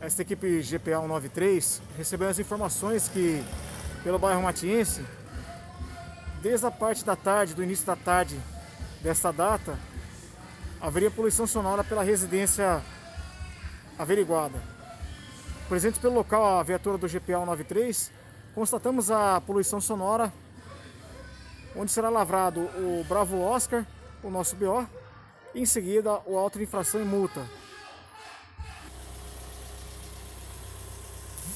esta equipe GPA 193 recebeu as informações que, pelo bairro Matiense, desde a parte da tarde, do início da tarde desta data, haveria poluição sonora pela residência averiguada. Presentes pelo local, a viatura do GPA 193, constatamos a poluição sonora, onde será lavrado o Bravo Oscar, o nosso BO, e em seguida o auto de infração e multa.